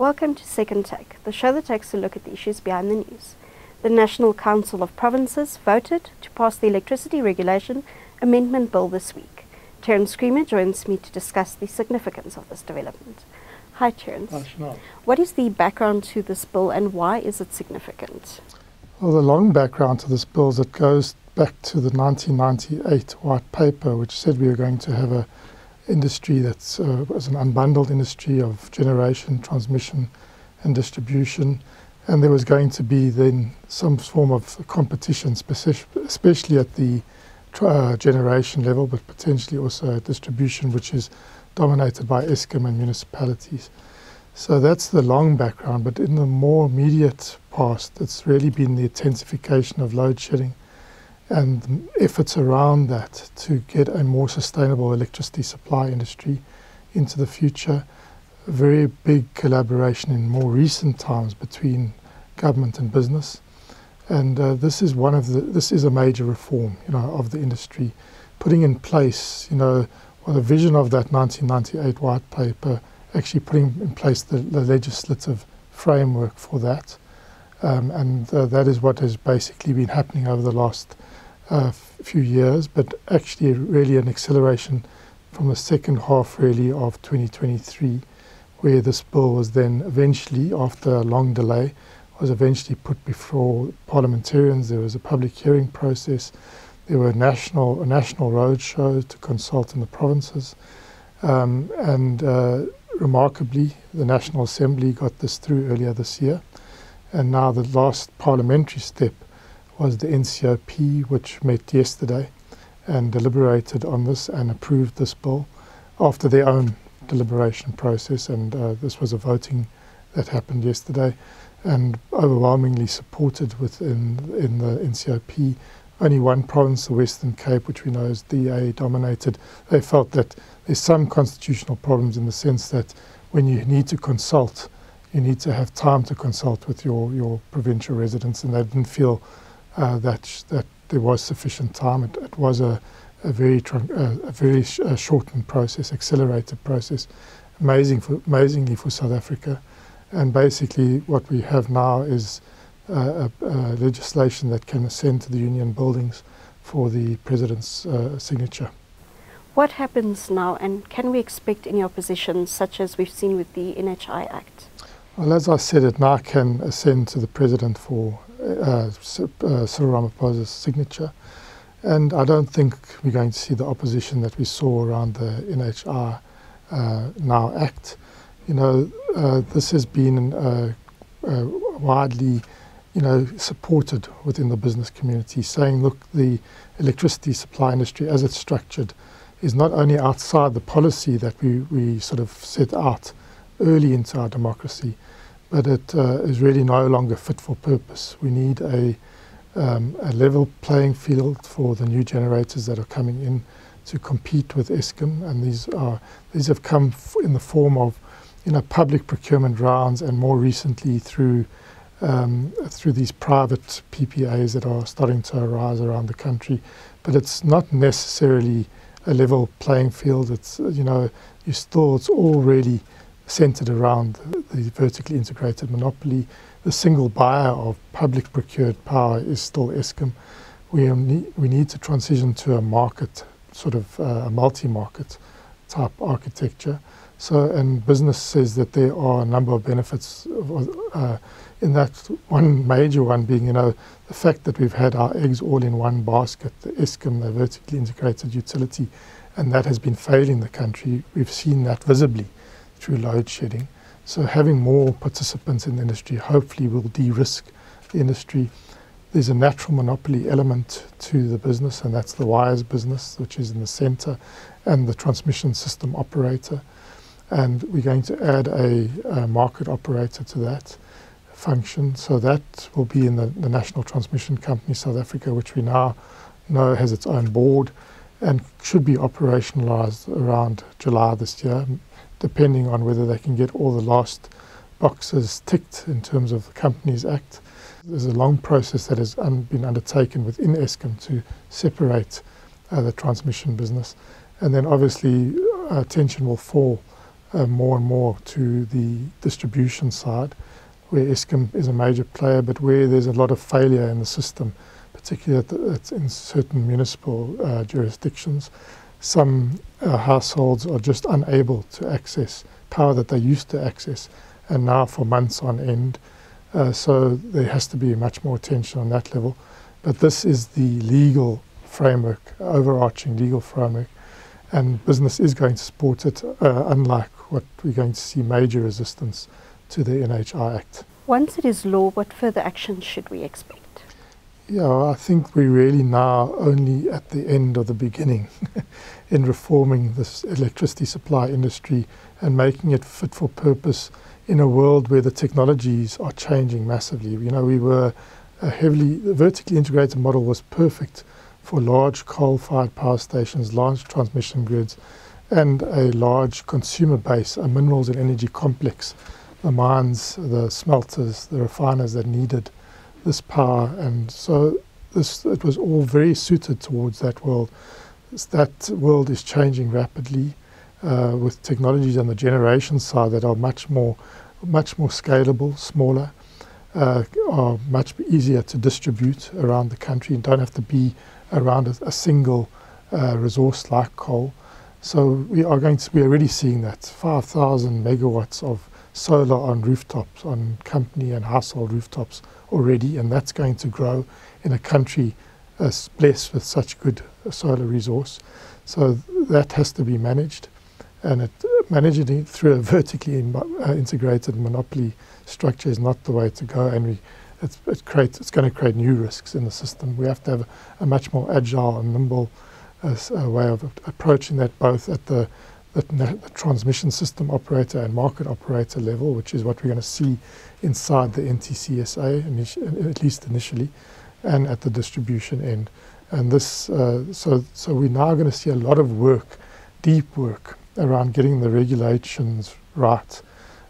Welcome to Second Take, the show that takes a look at the issues behind the news. The National Council of Provinces voted to pass the Electricity Regulation Amendment Bill this week. Terence Creamer joins me to discuss the significance of this development. Hi, Terence. What is the background to this bill and why is it significant? Well, the long background to this bill is it goes back to the 1998 white paper, which said we were going to have a industry that's uh, was an unbundled industry of generation, transmission, and distribution, and there was going to be then some form of competition, especially at the uh, generation level, but potentially also at distribution, which is dominated by Eskom and municipalities. So that's the long background, but in the more immediate past, it's really been the intensification of load shedding and efforts around that to get a more sustainable electricity supply industry into the future. A very big collaboration in more recent times between government and business. And uh, this is one of the, this is a major reform, you know, of the industry, putting in place, you know, well, the vision of that 1998 white paper, actually putting in place the, the legislative framework for that. Um, and uh, that is what has basically been happening over the last uh, few years, but actually really an acceleration from the second half really of 2023, where this bill was then eventually, after a long delay, was eventually put before parliamentarians. There was a public hearing process. There were national a national roadshow to consult in the provinces, um, and uh, remarkably, the National Assembly got this through earlier this year, and now the last parliamentary step was the NCOP, which met yesterday and deliberated on this and approved this bill after their own deliberation process, and uh, this was a voting that happened yesterday and overwhelmingly supported within in the NCOP. Only one province, the Western Cape, which we know is DA dominated, they felt that there's some constitutional problems in the sense that when you need to consult, you need to have time to consult with your, your provincial residents, and they didn't feel uh, that that there was sufficient time. It, it was a, a very uh, a very sh- shortened process, accelerated process, amazing for amazingly for South Africa. And basically, what we have now is uh, a, a, legislation that can ascend to the union buildings for the president's uh, signature. What happens now, and can we expect any opposition, such as we've seen with the NHI Act? Well, as I said, it now can ascend to the president for uh, uh, Cyril Ramaphosa's signature. And I don't think we're going to see the opposition that we saw around the NHI uh, Now Act you know, uh, this has been uh, uh, widely, you know, supported within the business community, saying, look, the electricity supply industry as it's structured is not only outside the policy that we, we sort of set out early into our democracy, but it uh, is really no longer fit for purpose. We need a, um, a level playing field for the new generators that are coming in to compete with Eskom, and these are these have come in the form of you know, public procurement rounds and more recently through um, through these private PPAs that are starting to arise around the country. But it's not necessarily a level playing field. It's you know you still it's all really centered around the vertically integrated monopoly. The single buyer of public procured power is still Eskom. We need, we need to transition to a market sort of uh, a multi-market type architecture. So, and business says that there are a number of benefits uh, in that. One major one being, you know, the fact that we've had our eggs all in one basket, the Eskom, the vertically integrated utility, and that has been failing the country. We've seen that visibly through load shedding. So, having more participants in the industry hopefully will de-risk the industry. There's a natural monopoly element to the business, and that's the wires business, which is in the centre, and the transmission system operator and we're going to add a, a, market operator to that function. So that will be in the, the, National Transmission Company South Africa, which we now know has its own board and should be operationalized around July this year, depending on whether they can get all the last boxes ticked in terms of the Companies Act. There's a long process that has un- been undertaken within Eskom to separate uh, the transmission business. And then obviously uh, attention will fall uh, more and more to the distribution side, where Eskom is a major player, but where there's a lot of failure in the system, particularly the, in certain municipal uh, jurisdictions. Some uh, households are just unable to access power that they used to access, and now for months on end. Uh, so there has to be much more attention on that level. But this is the legal framework, overarching legal framework, and business is going to support it, uh, unlike what we're going to see major resistance to the NHI Act. Once it is law, what further action should we expect? Yeah, I think we're really now only at the end of the beginning in reforming this electricity supply industry and making it fit for purpose in a world where the technologies are changing massively. You know, we were a heavily, vertically integrated model was perfect for large coal-fired power stations, large transmission grids, and a large consumer base, a minerals and energy complex, the mines, the smelters, the refiners that needed this power. And so this, it was all very suited towards that world. That world is changing rapidly uh, with technologies on the generation side that are much more, much more scalable, smaller, uh, are much easier to distribute around the country and don't have to be around a, a single uh, resource like coal. So we are going to be already seeing that 5,000 megawatts of solar on rooftops, on company and household rooftops already, and that's going to grow in a country uh, blessed with such good uh, solar resource. So that has to be managed, and it, managing it through a vertically in, uh, integrated monopoly structure is not the way to go, and we it's, it creates, it's going to create new risks in the system. We have to have a, a much more agile and nimble uh, way of approaching that, both at the, the, the, transmission system operator and market operator level, which is what we're going to see inside the NTCSA, at least initially, and at the distribution end. And this, uh, so, so we're now going to see a lot of work, deep work, around getting the regulations right,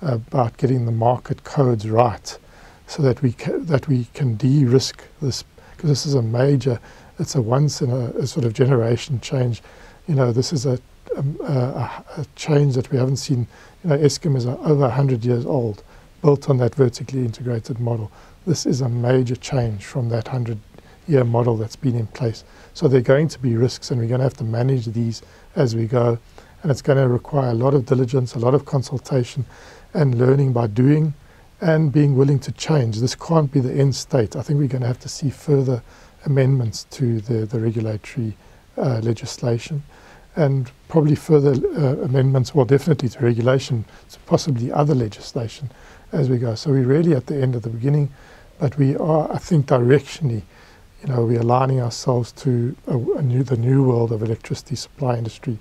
about getting the market codes right, so that we that we can de-risk this because this is a major, it's a once in a, a, sort of generation change. You know, this is a, a, a change that we haven't seen. You know, Eskom is over 100 years old, built on that vertically integrated model. This is a major change from that 100 year model that's been in place. So there are going to be risks, and we're going to have to manage these as we go. And it's going to require a lot of diligence, a lot of consultation, and learning by doing and being willing to change. This can't be the end state. I think we're going to have to see further amendments to the, the regulatory uh, legislation and probably further uh, amendments, well, definitely to regulation, to possibly other legislation as we go. So we're really at the end of the beginning, but we are, I think, directionally, you know, we're aligning ourselves to a, a new, the new world of electricity supply industry.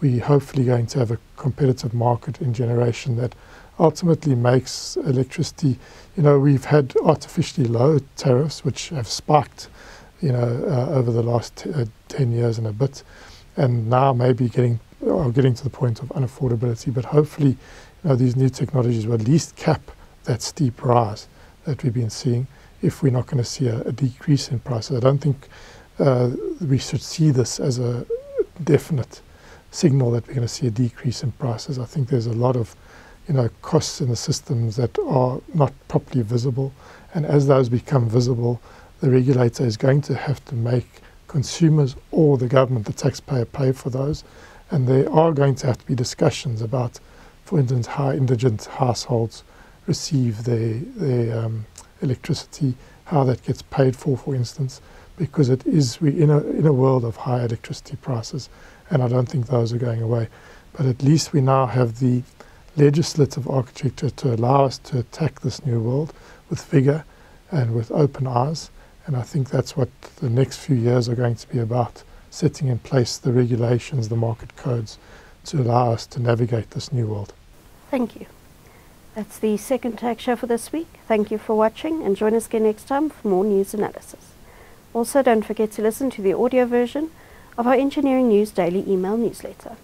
We're hopefully going to have a competitive market in generation that ultimately makes electricity. You know, we've had artificially low tariffs, which have spiked, you know, uh, over the last uh, 10 years and a bit, and now maybe getting are getting to the point of unaffordability. But hopefully, you know, these new technologies will at least cap that steep rise that we've been seeing if we're not going to see a, a, decrease in prices. I don't think uh, we should see this as a definite signal that we're going to see a decrease in prices. I think there's a lot of you know, costs in the systems that are not properly visible. And as those become visible, the regulator is going to have to make consumers or the government, the taxpayer, pay for those. And there are going to have to be discussions about, for instance, how indigent households receive their, their um, electricity, how that gets paid for, for instance, because it is we in a in a world of high electricity prices, and I don't think those are going away. But at least we now have the legislative architecture to allow us to attack this new world with vigor and with open eyes. And I think that's what the next few years are going to be about setting in place the regulations, the market codes to allow us to navigate this new world. Thank you. That's the Second Take show for this week. Thank you for watching and join us again next time for more news analysis. Also, don't forget to listen to the audio version of our Engineering News Daily email newsletter.